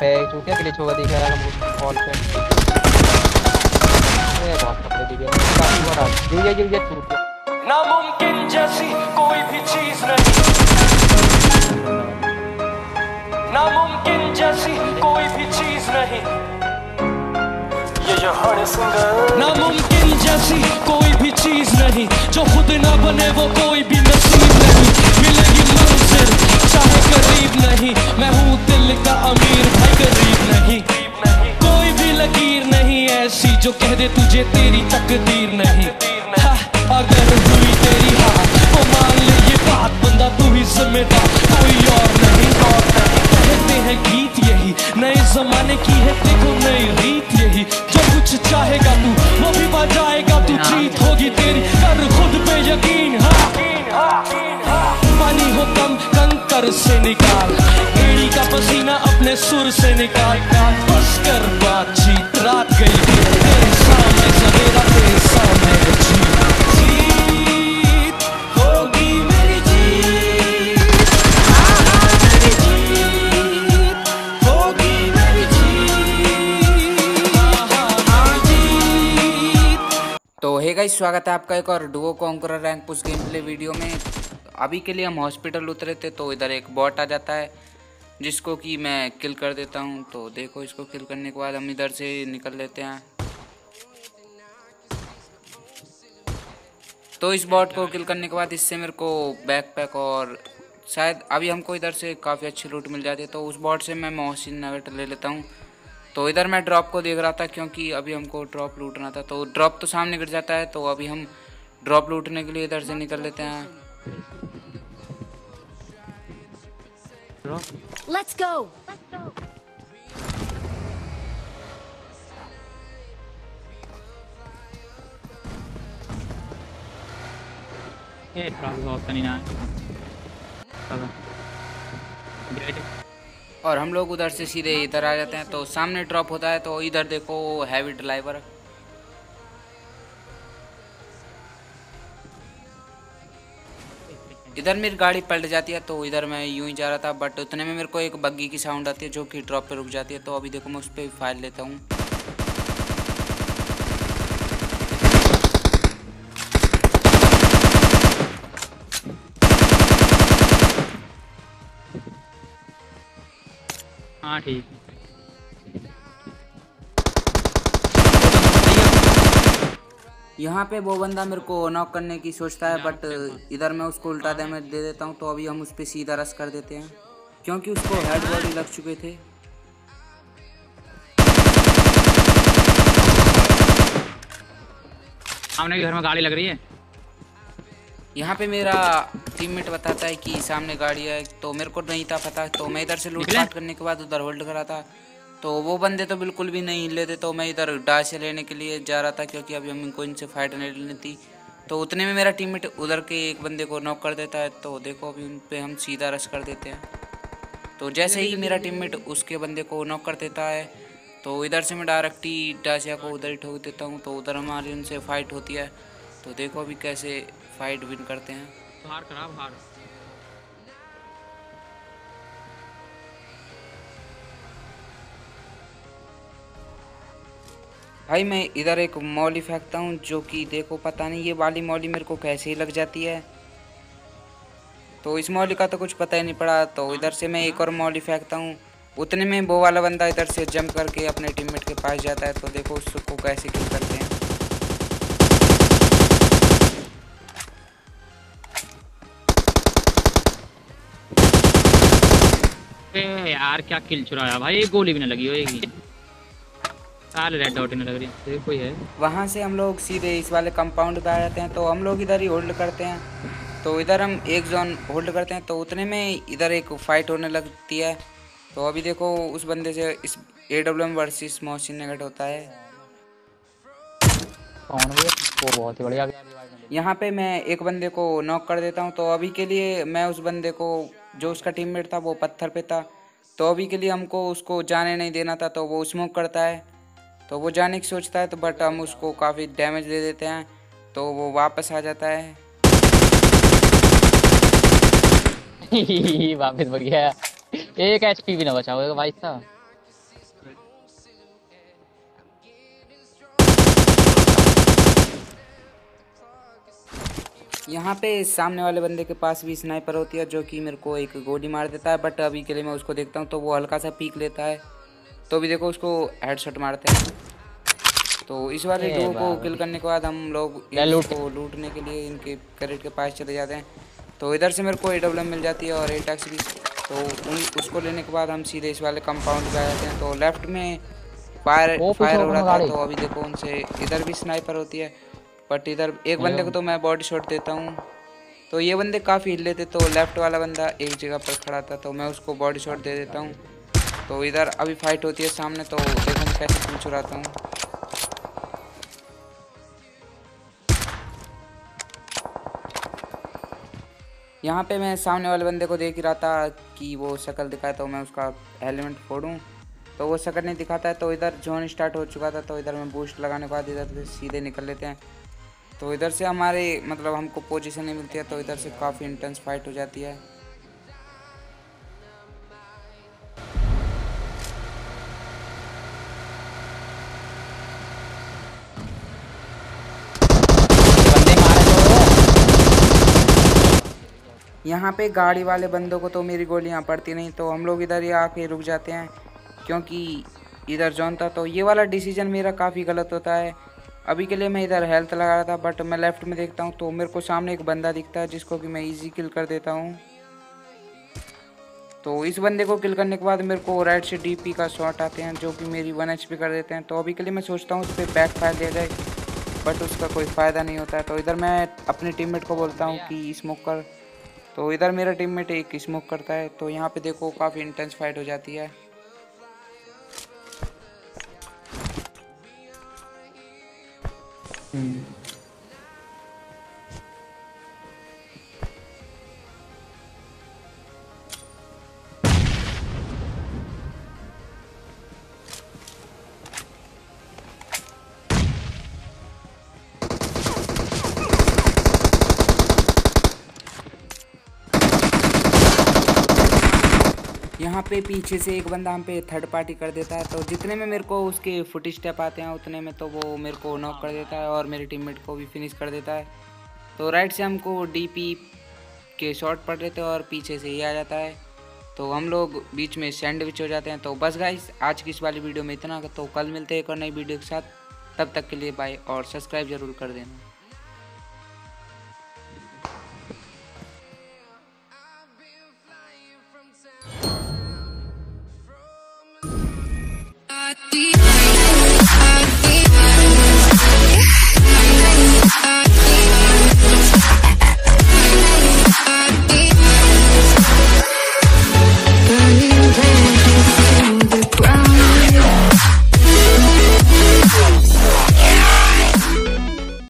पे चूतिया ग्लिच होगा दिख रहा है कॉल पे। ये बहुत कपड़े दिख रहे हैं। काफ़ी बड़ा गिर गया गिर गया चूतिया नामुमकिन जैसी कोई भी चीज़ नहीं। नामुमकिन जैसी कोई भी चीज़ नहीं। ये जहान सुंदर नामुमकिन जैसी कोई भी चीज़ नहीं। जो खुद ना बने वो कोई भी जो तुझे तेरी तकदीर नहीं। अगर हुई तेरी हाथ तो मान ले ये बात बंदा तू ही जिम्मेदार कोई और नहीं। और नहीं कहते हैं गीत यही नए जमाने की है देखो नई रीत यही। जो कुछ चाहेगा तू वो भी बजाएगा तू जीत होगी तेरी कर खुद पे यकीन हाँ। पानी हो कम कंकर से निकाल। एड़ी का पसीना अपने सुर से निकाल। बस कर बातचीत रात गई। तो हे स्वागत है आपका एक और duo conqueror rank push game play video में। अभी के लिए हम हॉस्पिटल उतरे थे तो इधर एक बॉट आ जाता है, जिसको कि मैं किल कर देता हूँ। तो देखो, इसको किल करने के बाद हम इधर से निकल लेते हैं। तो इस बॉट को किल करने के बाद इससे मेरे को बैकपैक और शायद अभी हमको इधर से काफ़ी अच्छी लूट मिल जाती है तो उस बॉट से मैं मोहसिन नगट ले लेता हूँ तो इधर मैं ड्रॉप को देख रहा था क्योंकि अभी हमको ड्रॉप लूटना था तो ड्रॉप तो सामने गिर जाता है तो अभी हम ड्रॉप लूटने के लिए इधर से निकल लेते हैं Let's go. Eh, proprio और हम लोग उधर से सीधे इधर आ जाते हैं तो सामने ड्रॉप होता है तो इधर देखो हैवी ड्राइवर इधर मेरी गाड़ी पलट जाती है तो इधर मैं यूँ ही जा रहा था बट उतने में मेरे को एक बग्गी की साउंड आती है, जो कि ड्रॉप पे रुक जाती है तो अभी देखो मैं उस पर फायर लेता हूँ। हाँ ठीक यहाँ पे वो बंदा मेरे को नॉक करने की सोचता है बट इधर मैं उसको उल्टा डैमेज दे देता हूँ तो अभी हम उस पर सीधा रस कर देते हैं। क्योंकि उसको हेड बॉडी लग चुके थे। सामने के घर में गाड़ी लग रही है। यहाँ पे मेरा टीममेट बताता है कि सामने गाड़ी है तो मेरे को नहीं था पता तो मैं इधर से लूटपाट करने के बाद उधर होल्ड करा था। तो वो बंदे तो बिल्कुल भी नहीं लेते तो मैं इधर डाश लेने के लिए जा रहा था क्योंकि अभी हम इनको इनसे फाइट नहीं लेनी थी तो उतने में मेरा टीममेट उधर के एक बंदे को नॉक कर देता है तो देखो अभी उन पर हम सीधा रश कर देते हैं। तो जैसे ही मेरा टीममेट उसके बंदे को नॉक कर देता है तो इधर से मैं डायरेक्ट ही डाशिया को उधर ही ठोक देता हूँ तो उधर हमारी उनसे फाइट होती है। तो देखो अभी कैसे फाइट विन करते हैं। हार खराब हार। भाई मैं इधर एक मौली फेंकता हूँ जो कि देखो पता नहीं ये वाली मौली मेरे को कैसे ही लग जाती है। तो इस मौली का तो कुछ पता ही नहीं पड़ा तो इधर से मैं एक और मौली फेंकता हूँ। उतने में वो वाला बंदा इधर से जंप करके अपने टीममेट के पास जाता है तो देखो उसको कैसे किल करते हैं। ए यार क्या किल चुराया भाई एक गोली भी ना लगी होएगी साले रेड डॉट ही ना लग रही है कोई है। वहाँ से हम लोग सीधे इस वाले कंपाउंड पे आ जाते हैं तो हम लोग इधर ही होल्ड करते हैं। तो इधर हम एक जोन होल्ड करते हैं तो उतने में इधर एक फाइट होने लगती है। तो अभी देखो उस बंदे से इस A W M versus Mohsin नगट होता है। कौन वो वो बहुत ही बढ़िया। यहाँ पे मैं एक बंदे को नॉक कर देता हूँ तो अभी के लिए मैं उस बंदे को जो उसका टीममेट था, वो पत्थर पे था। तो अभी के लिए हमको उसको जाने नहीं देना था तो वो स्मोक करता है। तो वो जाने की सोचता है तो बट हम उसको काफ़ी डैमेज दे देते हैं। तो वो वापस आ जाता है। वापस बढ़ गया एक एचपी भी ना बचा होगा भाई साहब। यहाँ पे सामने वाले बंदे के पास भी स्नाइपर होती है जो कि मेरे को एक गोली मार देता है बट अभी के लिए मैं उसको देखता हूँ तो वो हल्का सा पीक लेता है। तो अभी देखो उसको हेडशॉट मारते हैं। तो इस वाले ए डुओ को किल करने के बाद हम लोग। इसको लूटने के लिए इनके करेट के पास चले जाते हैं। तो इधर से मेरे को ए डब्ल्यू मिल जाती है और ए टैक्स भी। तो उन उसको लेने के बाद हम सीधे इस वाले कंपाउंड पे आ जाते हैं। तो लेफ़्ट में फायर फायर हो रहा था तो अभी देखो उनसे इधर भी स्नाइपर होती है। बट इधर एक बंदे को तो मैं बॉडी शॉट देता हूँ। तो ये बंदे काफ़ी हिल लेते तो लेफ़्ट वाला बंदा एक जगह पर खड़ा था तो मैं उसको बॉडी शॉट दे देता हूँ। तो इधर अभी फाइट होती है सामने तो देखो मैं कैसे किल चुराता हूँ। यहाँ पे मैं सामने वाले बंदे को देख ही रहा था कि वो शक्ल दिखाए तो मैं उसका हेलमेट फोड़ूं। तो वो शक्ल नहीं दिखाता है तो इधर जोन स्टार्ट हो चुका था तो इधर मैं बूस्ट लगाने के बाद इधर सीधे निकल लेते हैं। तो इधर से हमारे मतलब हमको पोजीशन नहीं मिलती है तो इधर से काफ़ी इंटेंस फाइट हो जाती है। तो यहाँ पे गाड़ी वाले बंदों को तो मेरी गोलियाँ पड़ती नहीं तो हम लोग इधर ही आके रुक जाते हैं, क्योंकि इधर जौन था तो ये वाला डिसीज़न मेरा काफ़ी गलत होता है। अभी के लिए मैं इधर हेल्थ लगा रहा था बट मैं लेफ़्ट में देखता हूँ तो मेरे को सामने एक बंदा दिखता है जिसको कि मैं इजी किल कर देता हूँ। तो इस बंदे को किल करने के बाद मेरे को राइट से डीपी का शॉट आते हैं जो कि मेरी वन एच कर देते हैं। तो अभी के लिए मैं सोचता हूँ उस पर बैक फायर दिया जाए बट उसका कोई फ़ायदा नहीं होता है। तो इधर मैं अपने टीममेट को बोलता हूँ कि स्मोक कर। तो इधर मेरा टीममेट एक स्मोक करता है तो यहाँ पे देखो काफ़ी इंटेंस फाइट हो जाती है। and यहाँ पे पीछे से एक बंदा हम पे थर्ड पार्टी कर देता है तो जितने में मेरे को उसके फुट स्टेप आते हैं, उतने में तो वो मेरे को नॉक कर देता है और मेरे टीममेट को भी फिनिश कर देता है। तो राइट से हमको डीपी के शॉट पड़ रहे थे और पीछे से ही आ जाता है। तो हम लोग बीच में सैंडविच हो जाते हैं। तो बस गाइस आज की इस वाली वीडियो में इतना। तो कल मिलते हैं एक और नई वीडियो के साथ। तब तक के लिए बाय और सब्सक्राइब ज़रूर कर देना।